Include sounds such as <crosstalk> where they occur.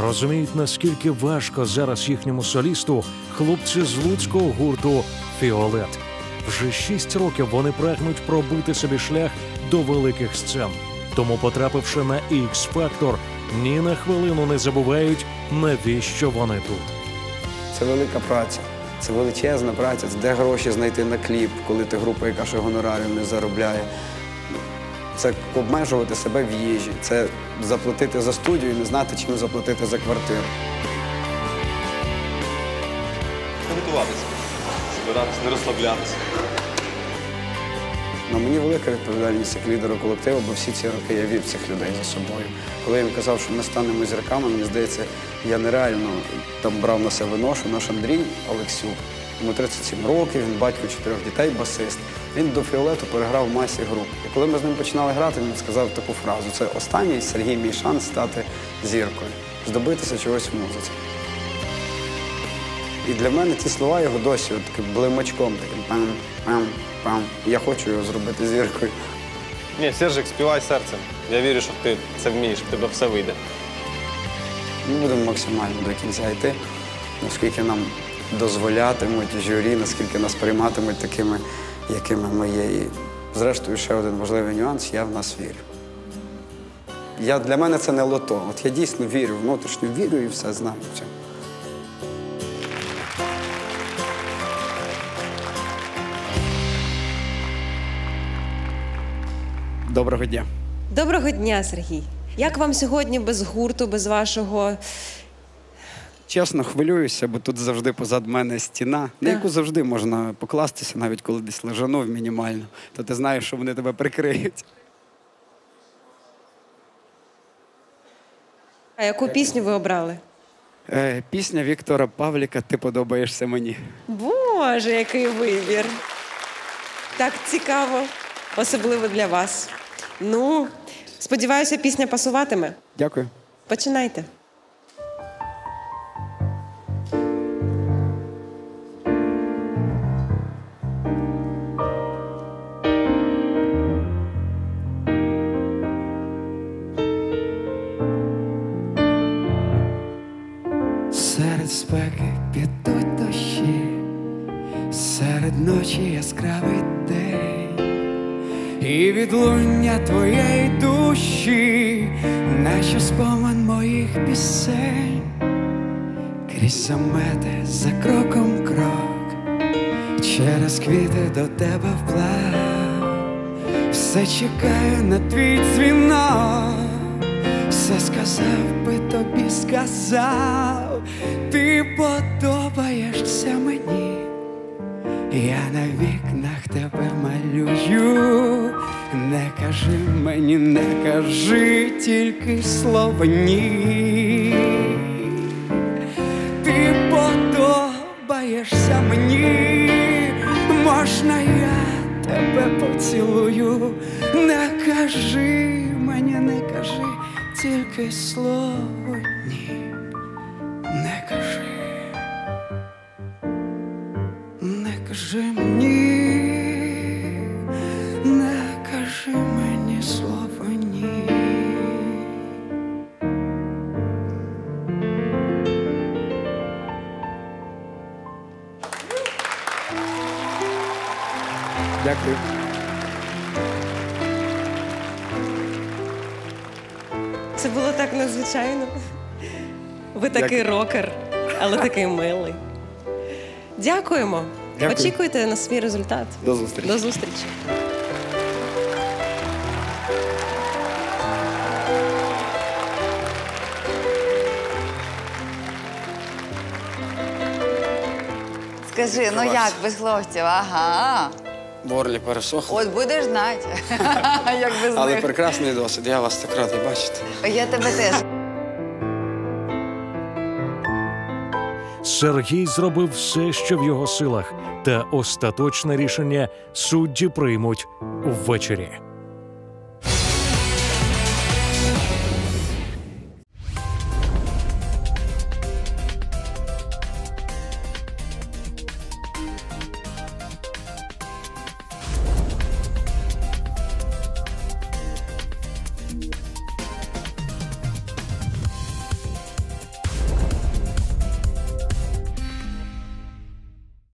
розуміють, наскільки важко зараз їхньому солісту хлопці з луцького гурту Фіолет. Вже шість років вони прагнуть пробити собі шлях до великих сцен. Тому, потрапивши на x фактор ні на хвилину не забувають, навіщо вони тут. Це велика праця, це величезна праця. Де гроші знайти на кліп, коли ти група, яка ще гонорарів не заробляє. Це обмежувати себе в їжі, це заплатити за студію і не знати, чим заплатити за квартиру. Готуватися, збиратися, не розслаблятися. На мені велика відповідальність як лідера колективу, бо всі ці роки я вів цих людей за собою. Коли я їм казав, що ми станемо зірками, мені здається, я нереально там брав на себе ношу. Наш Андрій Олексюк, йому 37 років, він батько чотирьох дітей, басист. Він до фіолету переграв в масі груп. І коли ми з ним починали грати, він сказав таку фразу: це останній Сергій мій шанс стати зіркою, здобитися чогось в музиці. І для мене ці слова його досі от таким блимачком, таким пам, пам, пам. Я хочу його зробити зіркою. Ні, Сержик, співай серцем. Я вірю, що ти це вмієш, в тебе все вийде. Ми будемо максимально до кінця йти, наскільки нам дозволятимуть журі, наскільки нас прийматимуть такими, якими ми є. І зрештою, ще один важливий нюанс я в нас вірю. Я, для мене це не лото. От я дійсно вірю, внутрішньо вірю і все знаю в. Доброго дня. Доброго дня, Сергій. Як вам сьогодні без гурту, без вашого Чесно, хвилююся, бо тут завжди позад мене стіна, на яку завжди можна покластися, навіть коли десь лежанув мінімально, то ти знаєш, що вони тебе прикриють. а яку пісню ви обрали? Е, пісня Віктора Павліка Ти подобаєшся мені. Боже, який вибір! Так цікаво, особливо для вас. Ну, сподіваюся, пісня пасуватиме. Дякую. Починайте. Серед спеки підуть дощі, серед ночі яскравий день, і відлуння твоєї душі, наче споман моїх пісень, крізь замети за кроком крок, через квіти до тебе вплав, все чекаю на твій дзвінок все сказав би тобі сказав, ти подобаєшся мені, я на вікнах тебе малюю, не кажи мені, не кажи тільки слово ні. Ти подобаєшся мені, можна я тебе поцілую, не кажи мені, не кажи тільки слово ні, не кажи, не кажи мені, не кажи мені слово ні. Дякую. Це було так надзвичайно. Ви такий рокер, але такий милий. Дякуємо. Дякую. Очікуйте на свій результат. До зустрічі. До зустрічі. Скажи, ну як без хлопців? Ага. Борлі пересохло. От будеш знати, <laughs> як без Але прекрасний досвід. Я вас так радий бачити. Я тебе теж. Сергій зробив все, що в його силах, та остаточне рішення судді приймуть ввечері.